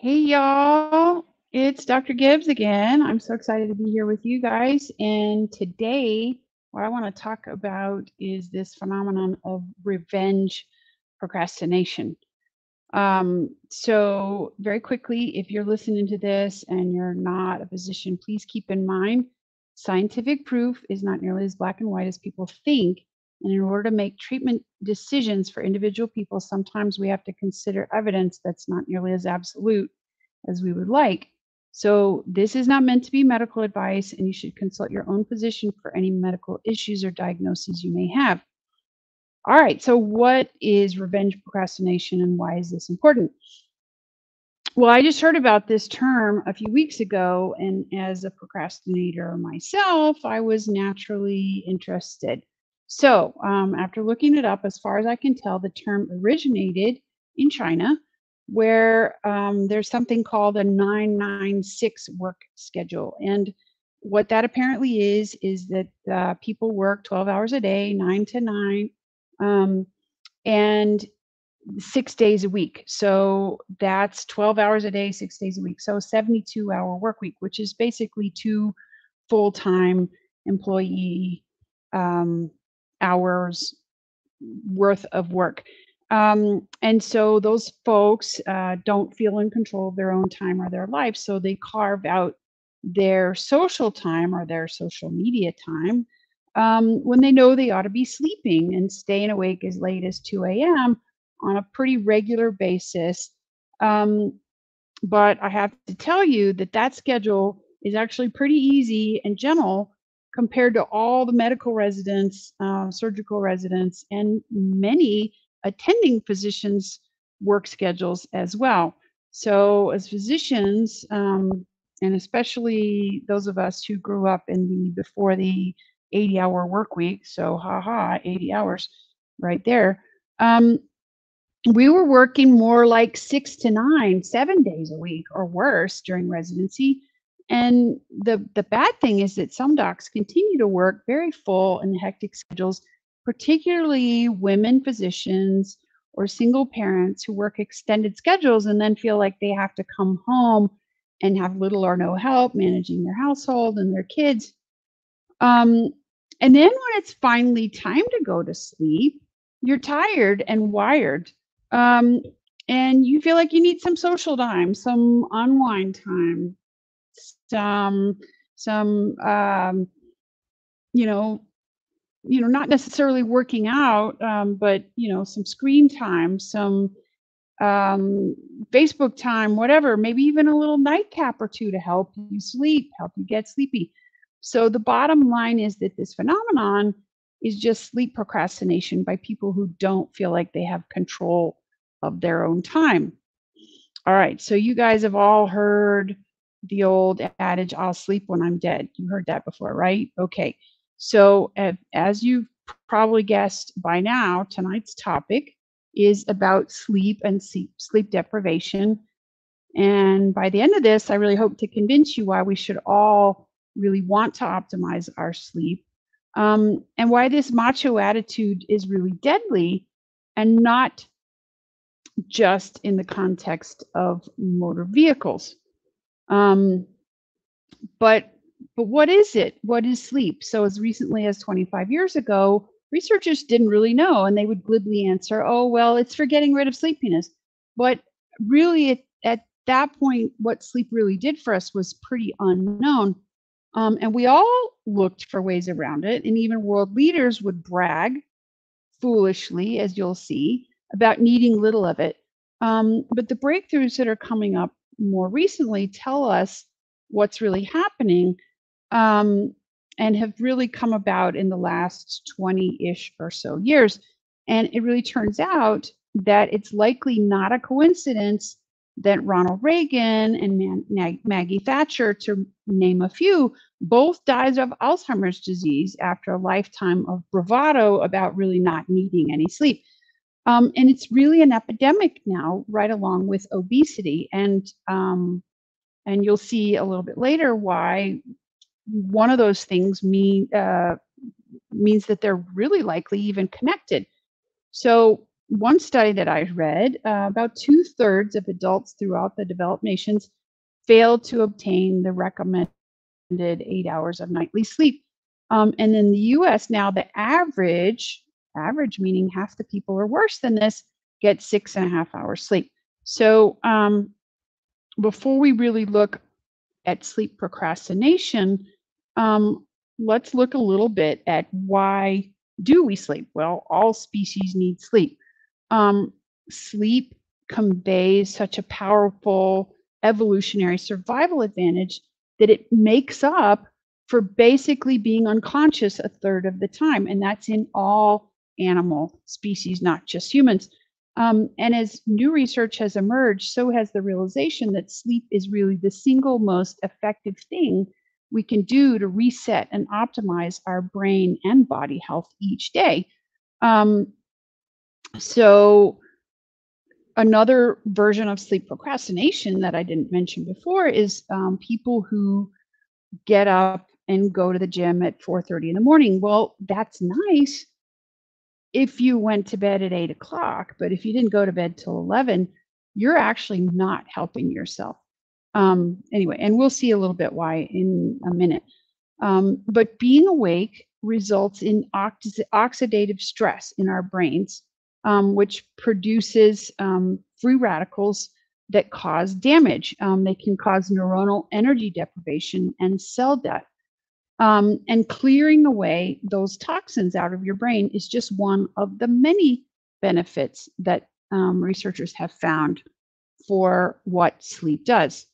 Hey y'all, it's Dr. Gibbs again. I'm so excited to be here with you guys. And today, what I want to talk about is this phenomenon of revenge procrastination. Um, so, very quickly, if you're listening to this and you're not a physician, please keep in mind scientific proof is not nearly as black and white as people think. And in order to make treatment decisions for individual people, sometimes we have to consider evidence that's not nearly as absolute as we would like. So, this is not meant to be medical advice, and you should consult your own physician for any medical issues or diagnoses you may have. All right, so what is revenge procrastination and why is this important? Well, I just heard about this term a few weeks ago, and as a procrastinator myself, I was naturally interested. So, um, after looking it up, as far as I can tell, the term originated in China, where um, there's something called a 996 work schedule. And what that apparently is, is that uh, people work 12 hours a day, nine to nine, um, and six days a week. So that's 12 hours a day, six days a week. So 72 hour work week, which is basically two full time employee um, hours worth of work. Um, and so those folks uh, don't feel in control of their own time or their life. So they carve out their social time or their social media time um, when they know they ought to be sleeping and staying awake as late as 2 a.m on a pretty regular basis. Um, but I have to tell you that that schedule is actually pretty easy and gentle compared to all the medical residents, uh, surgical residents, and many attending physicians' work schedules as well. So, as physicians, um, and especially those of us who grew up in the before the 80 hour work week, so haha, 80 hours right there. Um, we were working more like six to nine, seven days a week or worse during residency. And the, the bad thing is that some docs continue to work very full and hectic schedules, particularly women physicians or single parents who work extended schedules and then feel like they have to come home and have little or no help managing their household and their kids. Um, and then when it's finally time to go to sleep, you're tired and wired um, and you feel like you need some social time, some unwind time, some some um, you know, you know, not necessarily working out, um, but you know, some screen time, some um, Facebook time, whatever, maybe even a little nightcap or two to help you sleep, help you get sleepy. So the bottom line is that this phenomenon is just sleep procrastination by people who don't feel like they have control of their own time. All right, so you guys have all heard the old adage, I'll sleep when I'm dead. You heard that before, right? Okay, so as you've probably guessed by now, tonight's topic is about sleep and sleep deprivation. And by the end of this, I really hope to convince you why we should all really want to optimize our sleep um, and why this macho attitude is really deadly and not just in the context of motor vehicles. Um, but but what is it? What is sleep? So as recently as 25 years ago, researchers didn't really know, and they would glibly answer, "Oh well, it's for getting rid of sleepiness." But really, at, at that point, what sleep really did for us was pretty unknown. Um, and we all looked for ways around it, and even world leaders would brag foolishly, as you'll see, about needing little of it. Um, but the breakthroughs that are coming up more recently tell us what's really happening um, and have really come about in the last 20 ish or so years. And it really turns out that it's likely not a coincidence that Ronald Reagan and Maggie Thatcher, to name a few, both died of Alzheimer's disease after a lifetime of bravado about really not needing any sleep. Um, and it's really an epidemic now, right along with obesity. And um, and you'll see a little bit later why one of those things mean uh, means that they're really likely even connected. So one study that I read, uh, about two thirds of adults throughout the developed nations failed to obtain the recommended eight hours of nightly sleep. Um, and in the US now, the average, average meaning half the people are worse than this, get six and a half hours sleep. So um, before we really look at sleep procrastination, um, let's look a little bit at why do we sleep? Well, all species need sleep. Um, sleep conveys such a powerful evolutionary survival advantage that it makes up for basically being unconscious a third of the time. And that's in all animal species, not just humans. Um, and as new research has emerged, so has the realization that sleep is really the single most effective thing we can do to reset and optimize our brain and body health each day. Um, so, another version of sleep procrastination that I didn't mention before is um, people who get up and go to the gym at 4:30 in the morning. Well, that's nice if you went to bed at eight o'clock, but if you didn't go to bed till 11, you're actually not helping yourself. Um, anyway, and we'll see a little bit why in a minute. Um, but being awake results in ox- oxidative stress in our brains, um, which produces um, free radicals that cause damage. Um, they can cause neuronal energy deprivation and cell death. Um, and clearing away those toxins out of your brain is just one of the many benefits that researchers have found for what sleep does.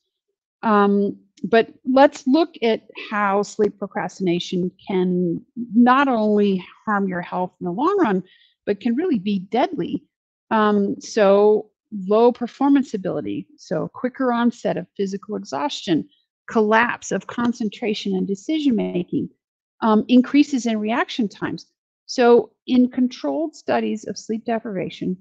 Um, but let's look at how sleep procrastination can not only harm your health in the long run, but can really be deadly. Um, so, low performance ability, so quicker onset of physical exhaustion, collapse of concentration and decision making, um, increases in reaction times. So, in controlled studies of sleep deprivation,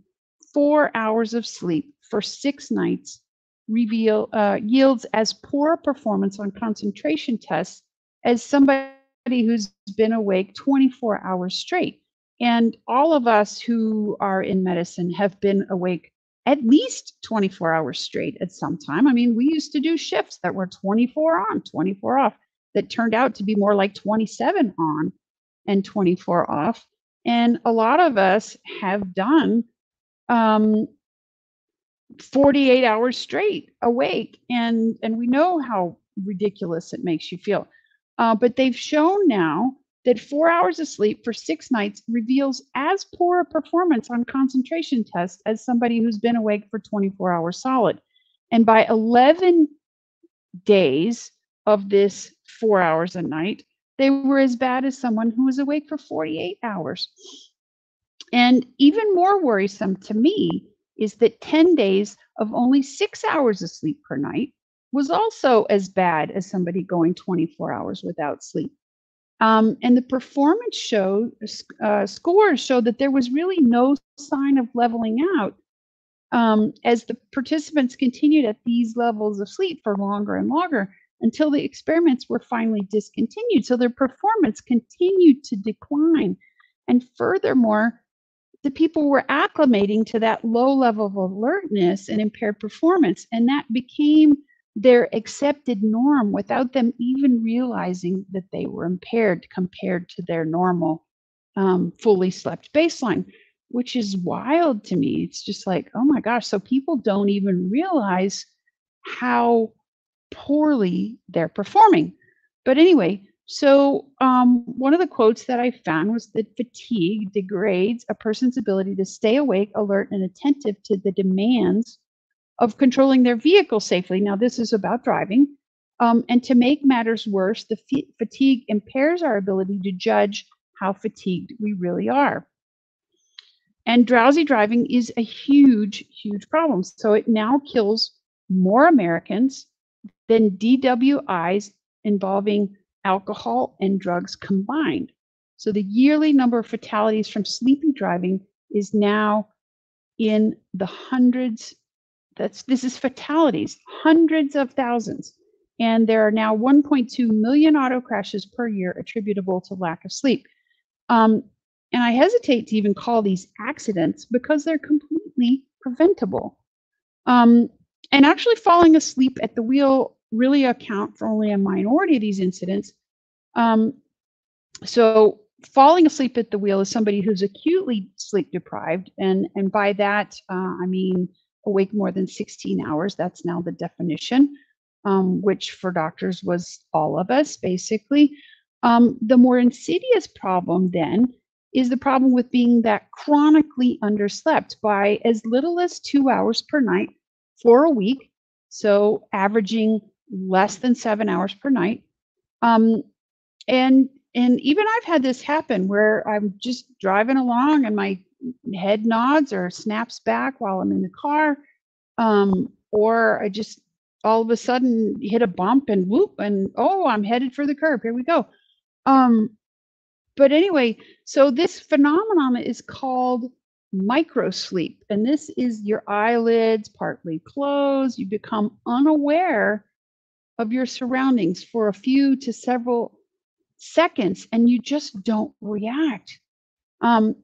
four hours of sleep for six nights reveal uh, yields as poor performance on concentration tests as somebody who's been awake 24 hours straight. And all of us who are in medicine have been awake at least 24 hours straight at some time. I mean, we used to do shifts that were 24 on, 24 off, that turned out to be more like 27 on and 24 off. And a lot of us have done um, 48 hours straight awake and and we know how ridiculous it makes you feel. Uh, but they've shown now that four hours of sleep for six nights reveals as poor a performance on concentration tests as somebody who's been awake for 24 hours solid. And by 11 days of this four hours a night they were as bad as someone who was awake for 48 hours. And even more worrisome to me is that 10 days of only six hours of sleep per night was also as bad as somebody going 24 hours without sleep. Um, and the performance show uh, scores showed that there was really no sign of leveling out um, as the participants continued at these levels of sleep for longer and longer until the experiments were finally discontinued. So their performance continued to decline. And furthermore, the people were acclimating to that low level of alertness and impaired performance. And that became their accepted norm without them even realizing that they were impaired compared to their normal, um, fully slept baseline, which is wild to me. It's just like, oh my gosh. So people don't even realize how poorly they're performing. But anyway, so, um, one of the quotes that I found was that fatigue degrades a person's ability to stay awake, alert, and attentive to the demands of controlling their vehicle safely. Now, this is about driving. Um, and to make matters worse, the f- fatigue impairs our ability to judge how fatigued we really are. And drowsy driving is a huge, huge problem. So, it now kills more Americans than DWIs involving alcohol, and drugs combined. So the yearly number of fatalities from sleepy driving is now in the hundreds. That's this is fatalities, hundreds of thousands. And there are now 1.2 million auto crashes per year attributable to lack of sleep. Um, and I hesitate to even call these accidents because they're completely preventable. Um, and actually, falling asleep at the wheel really account for only a minority of these incidents. Um, so, falling asleep at the wheel is somebody who's acutely sleep deprived, and and by that uh, I mean awake more than 16 hours. That's now the definition, um, which for doctors was all of us basically. Um, the more insidious problem then is the problem with being that chronically underslept by as little as two hours per night for a week. So averaging less than seven hours per night. Um, and and even I've had this happen where I'm just driving along and my head nods or snaps back while I'm in the car, um, or I just all of a sudden hit a bump and whoop and oh I'm headed for the curb. Here we go. Um, but anyway, so this phenomenon is called microsleep, and this is your eyelids partly closed. You become unaware of your surroundings for a few to several seconds, and you just don't react um,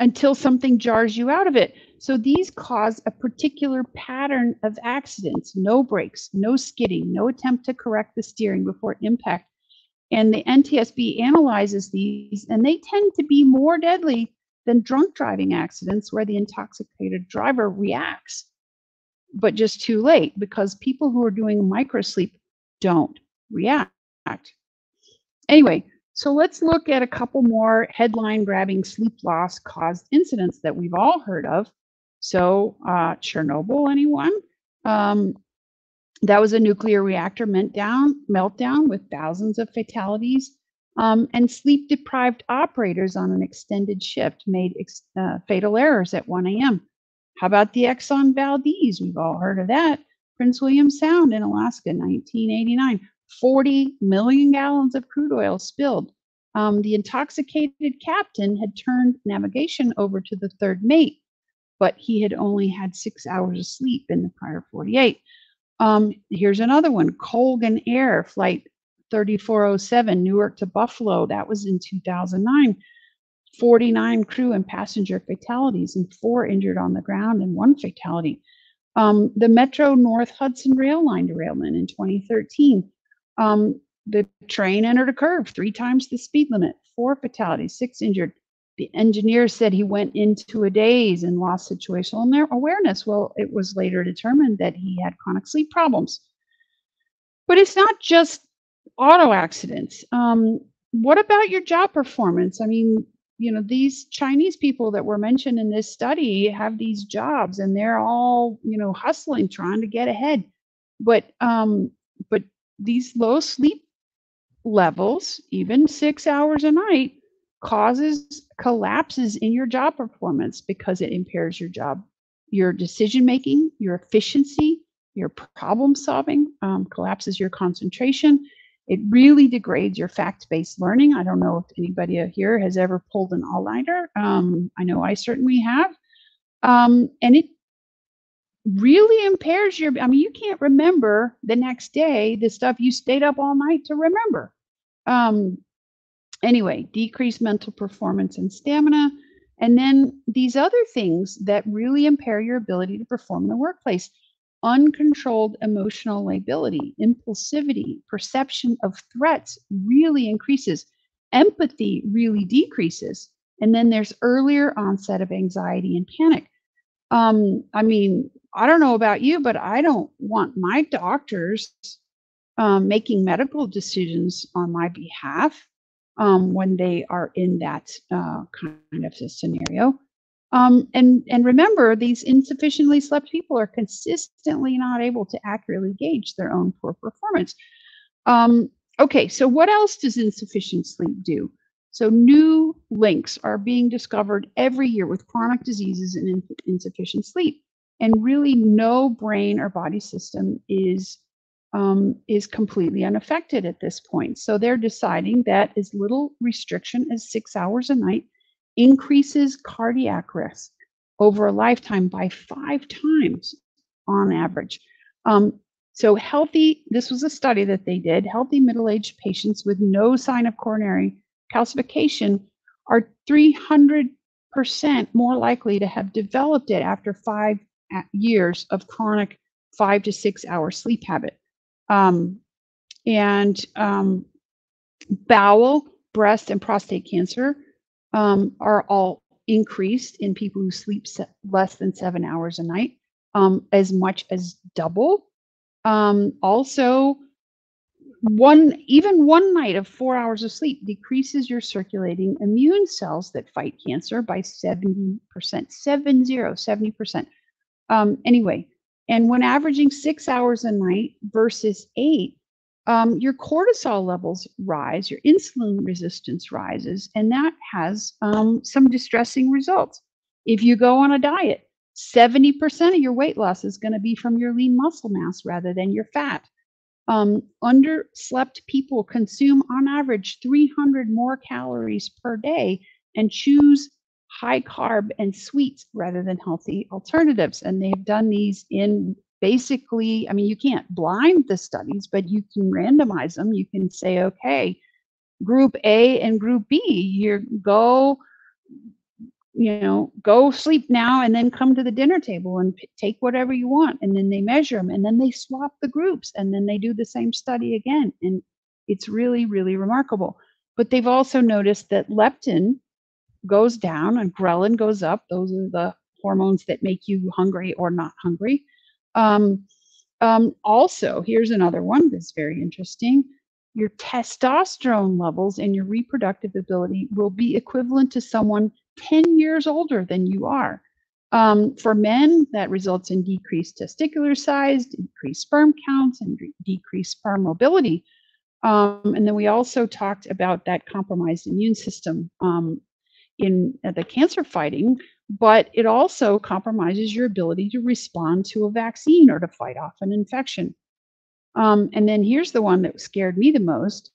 until something jars you out of it. So these cause a particular pattern of accidents no brakes, no skidding, no attempt to correct the steering before impact. And the NTSB analyzes these, and they tend to be more deadly than drunk driving accidents where the intoxicated driver reacts, but just too late because people who are doing microsleep don't react. Anyway, so let's look at a couple more headline grabbing sleep loss caused incidents that we've all heard of. So, uh, Chernobyl, anyone? Um, that was a nuclear reactor meltdown, meltdown with thousands of fatalities. Um, and sleep deprived operators on an extended shift made ex- uh, fatal errors at 1 a.m. How about the Exxon Valdez? We've all heard of that. Prince William Sound in Alaska, 1989. 40 million gallons of crude oil spilled. Um, the intoxicated captain had turned navigation over to the third mate, but he had only had six hours of sleep in the prior 48. Um, here's another one Colgan Air Flight 3407, Newark to Buffalo. That was in 2009. 49 crew and passenger fatalities, and four injured on the ground, and one fatality. Um, the Metro North Hudson Rail Line derailment in 2013. Um, the train entered a curve three times the speed limit, four fatalities, six injured. The engineer said he went into a daze and lost situational awareness. Well, it was later determined that he had chronic sleep problems. But it's not just auto accidents. Um, what about your job performance? I mean, you know, these Chinese people that were mentioned in this study have these jobs and they're all, you know, hustling, trying to get ahead. But um, but these low sleep levels, even six hours a night, causes collapses in your job performance because it impairs your job, your decision making, your efficiency, your problem solving, um, collapses your concentration. It really degrades your fact based learning. I don't know if anybody here has ever pulled an all nighter. Um, I know I certainly have. Um, and it really impairs your, I mean, you can't remember the next day the stuff you stayed up all night to remember. Um, anyway, decreased mental performance and stamina. And then these other things that really impair your ability to perform in the workplace uncontrolled emotional lability, impulsivity, perception of threats really increases, empathy really decreases. And then there's earlier onset of anxiety and panic. Um, I mean, I don't know about you, but I don't want my doctors um, making medical decisions on my behalf um, when they are in that uh, kind of a scenario. Um, and, and remember, these insufficiently slept people are consistently not able to accurately gauge their own poor performance. Um, okay, so what else does insufficient sleep do? So new links are being discovered every year with chronic diseases and insufficient sleep. And really, no brain or body system is um, is completely unaffected at this point. So they're deciding that as little restriction as six hours a night increases cardiac risk over a lifetime by five times on average. Um, so healthy, this was a study that they did, healthy middle-aged patients with no sign of coronary calcification are 300% more likely to have developed it after five years of chronic five to six hour sleep habit. Um, and um, bowel, breast, and prostate cancer um, are all increased in people who sleep less than seven hours a night, um, as much as double. Um, also, one even one night of four hours of sleep decreases your circulating immune cells that fight cancer by 70%, 70, 70%. Um, anyway, and when averaging six hours a night versus eight, um, your cortisol levels rise, your insulin resistance rises, and that has um, some distressing results. If you go on a diet, 70% of your weight loss is going to be from your lean muscle mass rather than your fat. Um, underslept people consume on average 300 more calories per day and choose high carb and sweets rather than healthy alternatives. And they've done these in basically, I mean, you can't blind the studies, but you can randomize them. You can say, okay, group A and group B, you go, you know, go sleep now and then come to the dinner table and p- take whatever you want. And then they measure them and then they swap the groups and then they do the same study again. And it's really, really remarkable. But they've also noticed that leptin goes down and ghrelin goes up. Those are the hormones that make you hungry or not hungry. Um, um, also, here's another one that's very interesting. Your testosterone levels and your reproductive ability will be equivalent to someone 10 years older than you are. Um, for men, that results in decreased testicular size, decreased sperm counts, and decreased sperm mobility. Um, and then we also talked about that compromised immune system um, in uh, the cancer fighting, but it also compromises your ability to respond to a vaccine or to fight off an infection. Um, and then here's the one that scared me the most.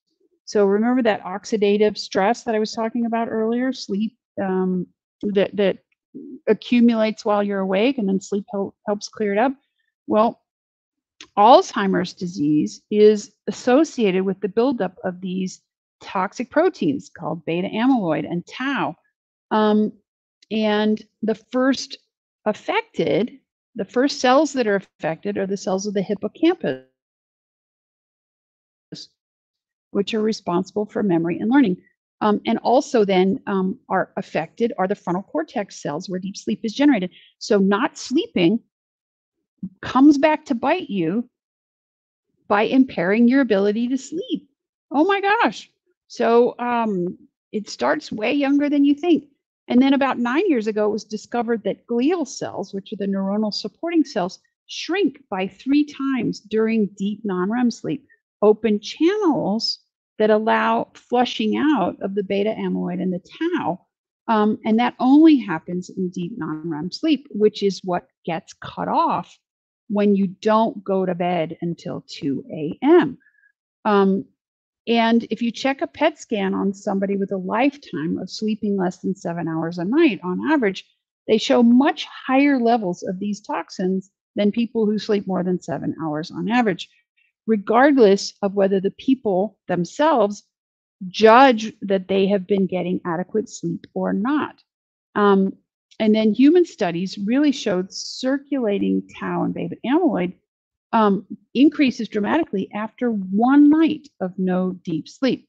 So remember that oxidative stress that I was talking about earlier, sleep um, that that accumulates while you're awake, and then sleep help, helps clear it up. Well, Alzheimer's disease is associated with the buildup of these toxic proteins called beta amyloid and tau. Um, and the first affected, the first cells that are affected are the cells of the hippocampus, which are responsible for memory and learning. Um, and also then um, are affected are the frontal cortex cells where deep sleep is generated. So not sleeping comes back to bite you by impairing your ability to sleep. Oh my gosh. So um, it starts way younger than you think. And then about nine years ago, it was discovered that glial cells, which are the neuronal supporting cells, shrink by three times during deep non REM sleep, open channels that allow flushing out of the beta amyloid and the tau. Um, and that only happens in deep non REM sleep, which is what gets cut off when you don't go to bed until 2 a.m. Um, and if you check a PET scan on somebody with a lifetime of sleeping less than seven hours a night on average, they show much higher levels of these toxins than people who sleep more than seven hours on average, regardless of whether the people themselves judge that they have been getting adequate sleep or not. Um, and then human studies really showed circulating tau and beta amyloid um, increases dramatically after one night of no deep sleep.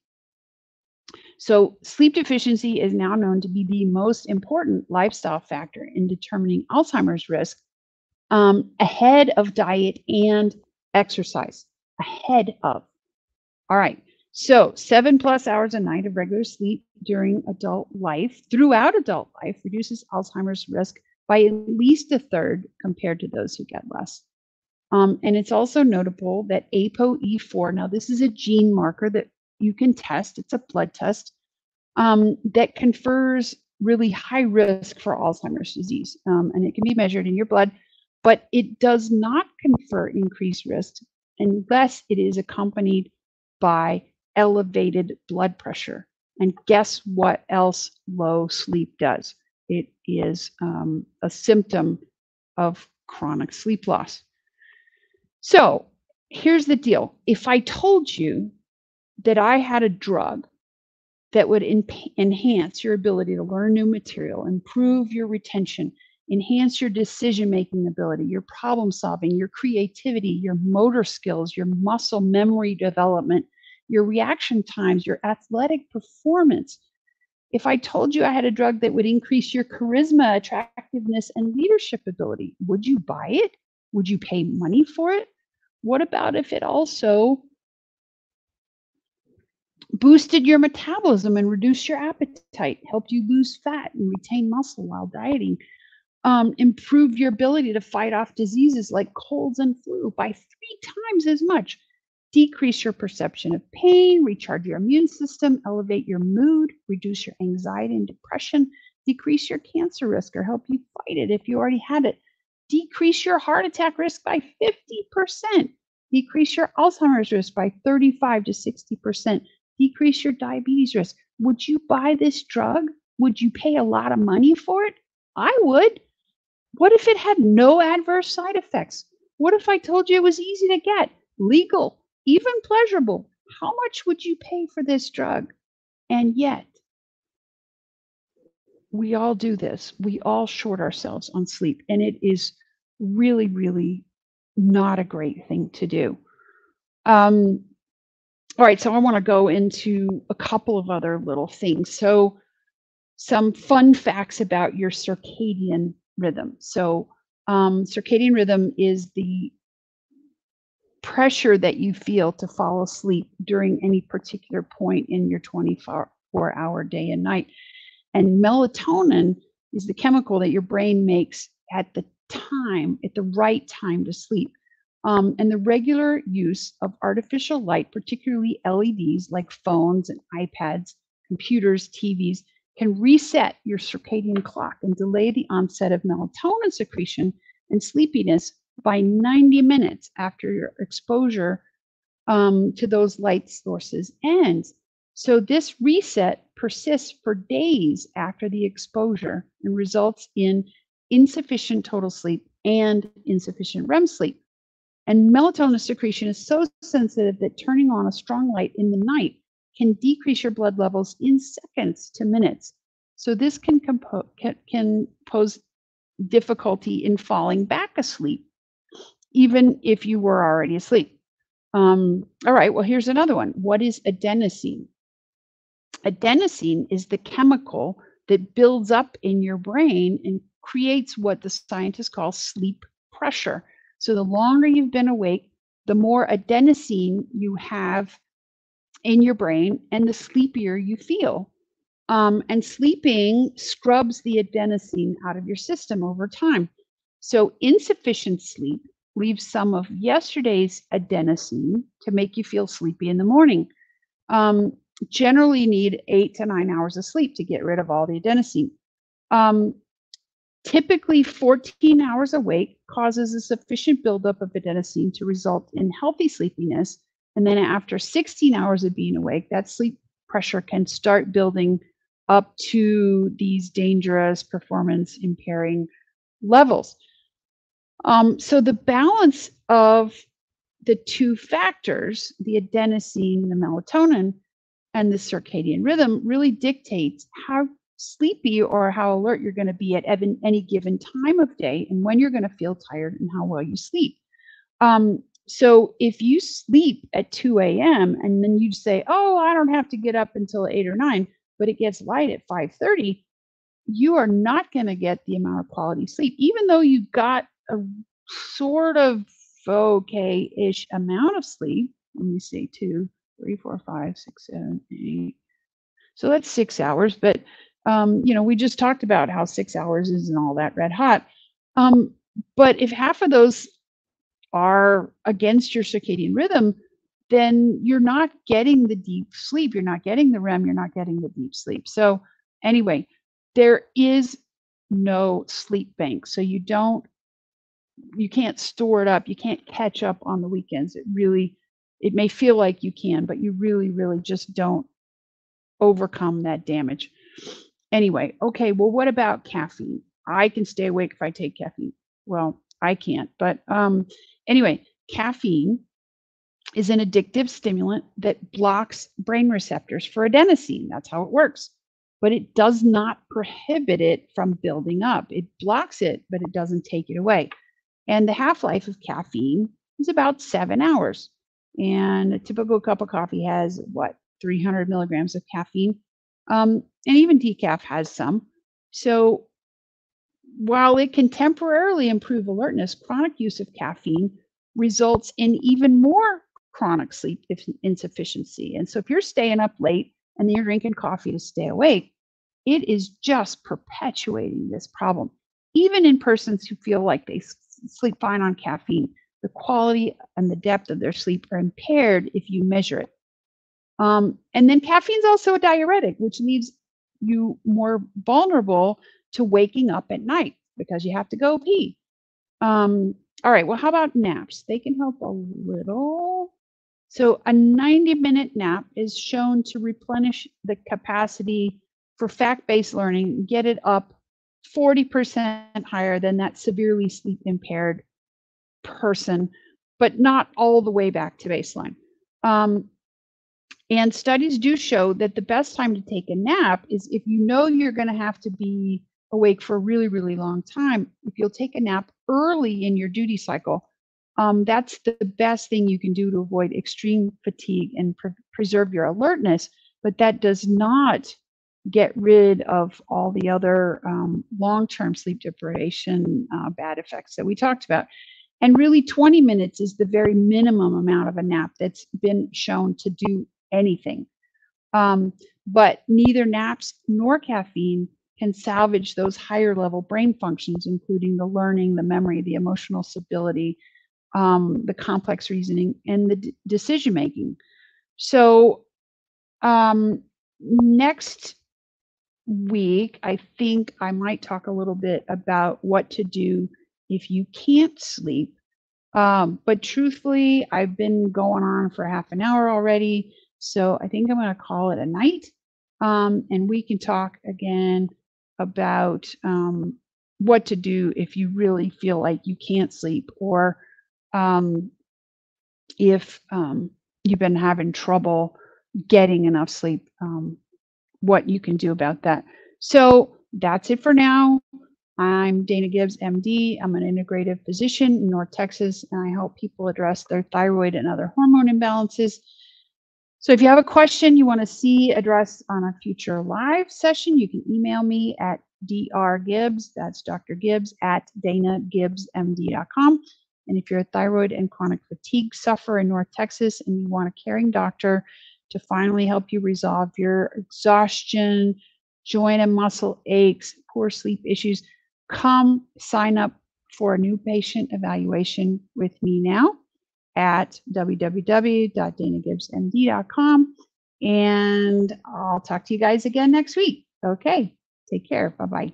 So, sleep deficiency is now known to be the most important lifestyle factor in determining Alzheimer's risk um, ahead of diet and exercise. Ahead of. All right. So, seven plus hours a night of regular sleep during adult life, throughout adult life, reduces Alzheimer's risk by at least a third compared to those who get less. Um, and it's also notable that ApoE4, now this is a gene marker that you can test, it's a blood test um, that confers really high risk for Alzheimer's disease. Um, and it can be measured in your blood, but it does not confer increased risk unless it is accompanied by elevated blood pressure. And guess what else low sleep does? It is um, a symptom of chronic sleep loss. So here's the deal if I told you that I had a drug that would en- enhance your ability to learn new material, improve your retention, enhance your decision making ability, your problem solving, your creativity, your motor skills, your muscle memory development, your reaction times, your athletic performance. If I told you I had a drug that would increase your charisma, attractiveness, and leadership ability, would you buy it? Would you pay money for it? What about if it also boosted your metabolism and reduced your appetite, helped you lose fat and retain muscle while dieting, um, improved your ability to fight off diseases like colds and flu by three times as much, decrease your perception of pain, recharge your immune system, elevate your mood, reduce your anxiety and depression, decrease your cancer risk or help you fight it if you already had it, decrease your heart attack risk by 50%, decrease your Alzheimer's risk by 35 to 60%, decrease your diabetes risk. Would you buy this drug? Would you pay a lot of money for it? I would. What if it had no adverse side effects? What if I told you it was easy to get, legal, even pleasurable? How much would you pay for this drug? And yet, we all do this. We all short ourselves on sleep, and it is really, really not a great thing to do. Um, all right, so I want to go into a couple of other little things. So, some fun facts about your circadian rhythm. So, um, circadian rhythm is the pressure that you feel to fall asleep during any particular point in your 24 hour day and night. And melatonin is the chemical that your brain makes at the time, at the right time to sleep. Um, and the regular use of artificial light, particularly LEDs like phones and iPads, computers, TVs, can reset your circadian clock and delay the onset of melatonin secretion and sleepiness by 90 minutes after your exposure um, to those light sources ends. So, this reset persists for days after the exposure and results in insufficient total sleep and insufficient REM sleep. And melatonin secretion is so sensitive that turning on a strong light in the night can decrease your blood levels in seconds to minutes. So this can, compo- can, can pose difficulty in falling back asleep, even if you were already asleep. Um, all right, well, here's another one. What is adenosine? Adenosine is the chemical that builds up in your brain and creates what the scientists call sleep pressure. So the longer you've been awake, the more adenosine you have in your brain and the sleepier you feel. Um, and sleeping scrubs the adenosine out of your system over time. So insufficient sleep leaves some of yesterday's adenosine to make you feel sleepy in the morning. Um, generally need eight to nine hours of sleep to get rid of all the adenosine. Um, typically, 14 hours awake causes a sufficient buildup of adenosine to result in healthy sleepiness. And then, after 16 hours of being awake, that sleep pressure can start building up to these dangerous performance impairing levels. Um, so, the balance of the two factors, the adenosine the melatonin, and the circadian rhythm really dictates how sleepy or how alert you're going to be at any given time of day and when you're going to feel tired and how well you sleep. Um, so if you sleep at 2 a.m. and then you say, "Oh, I don't have to get up until 8 or 9," but it gets light at 5:30, you are not going to get the amount of quality sleep, even though you got a sort of okay-ish amount of sleep. Let me see, two, three, four, five, six, seven, eight. So that's six hours. But um, you know, we just talked about how six hours isn't all that red hot. Um, but if half of those are against your circadian rhythm, then you're not getting the deep sleep. You're not getting the REM. You're not getting the deep sleep. So anyway, there is no sleep bank. So you don't, you can't store it up. You can't catch up on the weekends. It really it may feel like you can, but you really, really just don't overcome that damage. Anyway, okay, well, what about caffeine? I can stay awake if I take caffeine. Well, I can't, but um, anyway, caffeine is an addictive stimulant that blocks brain receptors for adenosine. That's how it works. But it does not prohibit it from building up. It blocks it, but it doesn't take it away. And the half life of caffeine is about seven hours. And a typical cup of coffee has what, 300 milligrams of caffeine? Um, and even decaf has some. So while it can temporarily improve alertness, chronic use of caffeine results in even more chronic sleep insufficiency. And so if you're staying up late and then you're drinking coffee to stay awake, it is just perpetuating this problem. Even in persons who feel like they sleep fine on caffeine, the quality and the depth of their sleep are impaired if you measure it. Um, and then caffeine is also a diuretic, which leaves you more vulnerable to waking up at night because you have to go pee. Um, all right, well, how about naps? They can help a little. So, a 90 minute nap is shown to replenish the capacity for fact based learning, get it up 40% higher than that severely sleep impaired person, but not all the way back to baseline. Um, and studies do show that the best time to take a nap is if you know you're going to have to be awake for a really, really long time. If you'll take a nap early in your duty cycle, um, that's the best thing you can do to avoid extreme fatigue and pre- preserve your alertness. But that does not get rid of all the other um, long term sleep deprivation uh, bad effects that we talked about. And really, 20 minutes is the very minimum amount of a nap that's been shown to do anything. Um, but neither naps nor caffeine can salvage those higher level brain functions, including the learning, the memory, the emotional stability, um, the complex reasoning, and the d- decision making. So, um, next week, I think I might talk a little bit about what to do if you can't sleep. Um, but truthfully, I've been going on for half an hour already. So I think I'm going to call it a night. Um, and we can talk again about um, what to do if you really feel like you can't sleep or um, if um, you've been having trouble getting enough sleep, um, what you can do about that. So that's it for now. I'm Dana Gibbs, MD. I'm an integrative physician in North Texas, and I help people address their thyroid and other hormone imbalances. So if you have a question you want to see addressed on a future live session, you can email me at drgibbs, that's Dr. Gibbs, at danagibbsmd.com. And if you're a thyroid and chronic fatigue sufferer in North Texas and you want a caring doctor to finally help you resolve your exhaustion, joint and muscle aches, poor sleep issues, come sign up for a new patient evaluation with me now at www.danagibbsmd.com. And I'll talk to you guys again next week. Okay, take care. Bye bye.